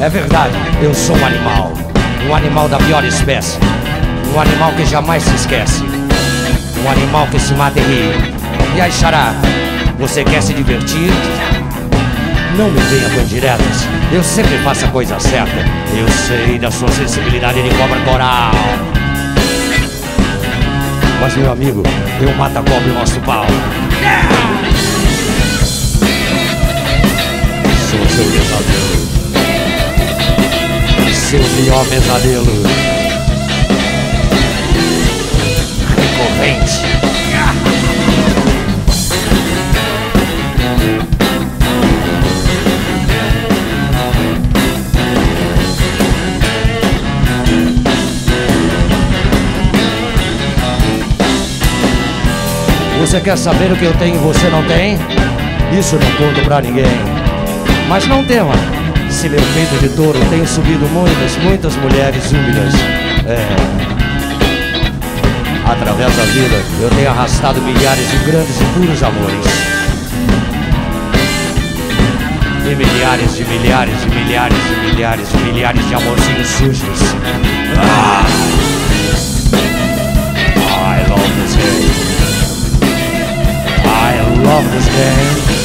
É verdade, eu sou um animal. Um animal da pior espécie. Um animal que jamais se esquece. Um animal que se mata e ri. E aí, Xará, você quer se divertir? Não me venha com diretas. Eu sempre faço a coisa certa. Eu sei da sua sensibilidade de cobra coral. Mas, meu amigo, eu mato a cobra e mostro pau. Sou seu pesadelo. Seu pior pesadelo. Recorrente. Você quer saber o que eu tenho e você não tem? Isso não conto pra ninguém. Mas não tema, se meu peito de touro tem subido muitas, muitas mulheres úmidas. É. Através da vida, eu tenho arrastado milhares de grandes e puros amores. E milhares de milhares de milhares de milhares de milhares de amorzinhos sujos. Ah! I love this game. I love this game.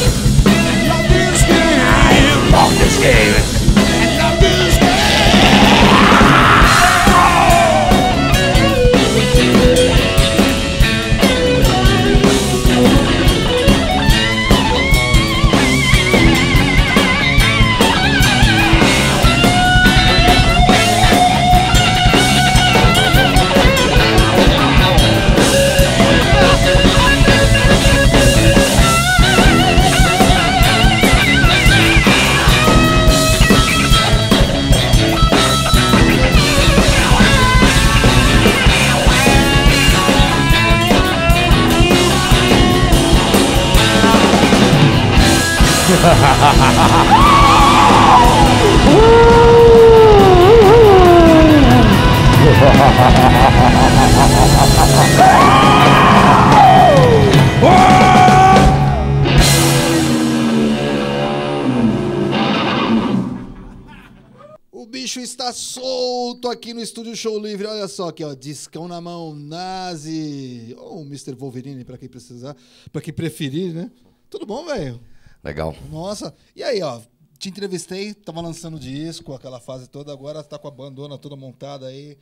O bicho está solto aqui no Estúdio Show Livre. Olha só aqui, ó, discão na mão, Nazi. Ou o Mr. Wolverine, pra quem precisar, pra quem preferir, né? Tudo bom, velho? Legal. Nossa. E aí, ó, te entrevistei, tava lançando disco, aquela fase toda, agora tá com a bandona toda montada aí,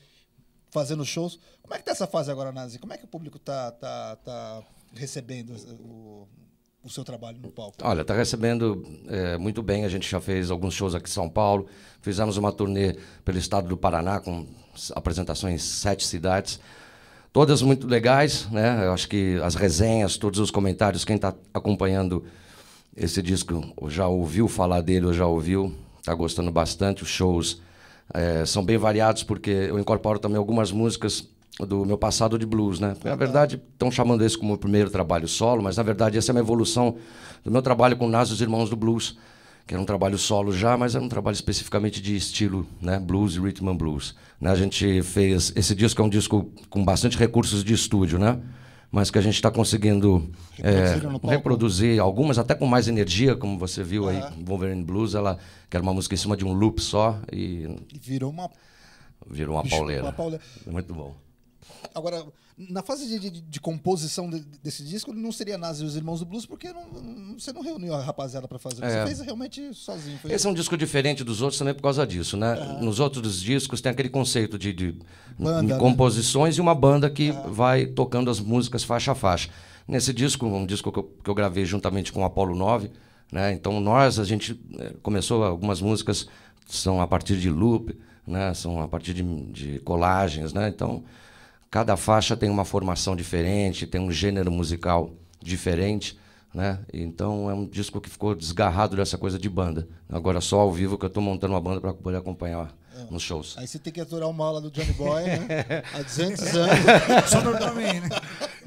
fazendo shows. Como é que tá essa fase agora, Nazi? Como é que o público tá, tá, tá recebendo o, o seu trabalho no palco? Olha, tá recebendo é, muito bem. A gente já fez alguns shows aqui em São Paulo. Fizemos uma turnê pelo estado do Paraná com apresentações em sete cidades. Todas muito legais, né? Eu acho que as resenhas, todos os comentários, quem está acompanhando esse disco já ouviu falar dele já ouviu, está gostando bastante. Os shows eh, são bem variados porque eu incorporo também algumas músicas do meu passado de blues, né? Na verdade, estão chamando esse como o primeiro trabalho solo, mas na verdade essa é uma evolução do meu trabalho com Nas os Irmãos do Blues, que era um trabalho solo já, mas era um trabalho especificamente de estilo, né? Blues e rhythm and blues. Né? A gente fez esse disco é um disco com bastante recursos de estúdio, né? Mas que a gente está conseguindo no palco? reproduzir algumas até com mais energia, como você viu aí, Wolverine Blues, ela que era uma música em cima de um loop só e E virou uma. virou uma bicho, pauleira. uma pauleira. Muito bom. Agora, na fase de, de- de composição de- desse disco, não seria Nazi e os Irmãos do Blues, porque não- não- você não reuniu a rapaziada pra fazer. Você É. fez realmente sozinho. Esse é um disco diferente dos outros também por causa disso, né? Nos outros discos tem aquele conceito de, Banda, né? composições e uma banda que vai tocando as músicas faixa a faixa. Nesse disco, um disco que eu, que eu gravei juntamente com o Apollo 9, né? Então nós, a gente eh, começou algumas músicas são a partir de loop, né? São a partir de, de colagens, né? Então cada faixa tem uma formação diferente, tem um gênero musical diferente. né? Então é um disco que ficou desgarrado dessa coisa de banda. Agora só ao vivo que eu estou montando uma banda para poder acompanhar nos shows. Aí você tem que aturar uma aula do Johnny Boy, né? Há 200 anos. Só no também, né?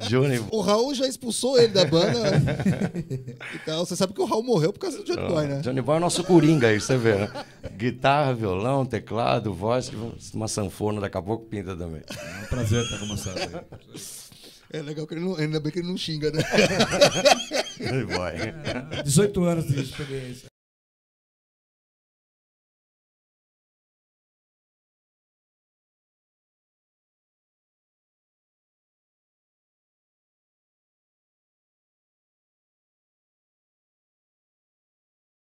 Johnny, O Raul já expulsou ele da banda. né? Então, você sabe que o Raul morreu por causa do Johnny Boy, né? Johnny Boy é o nosso coringa aí, você vê, né? Guitarra, violão, teclado, voz, uma sanfona, daqui a pouco pinta também. É um prazer estar com moçada aí. É legal que ele não, ainda bem que ele não xinga, né? Boy. 18 anos de experiência.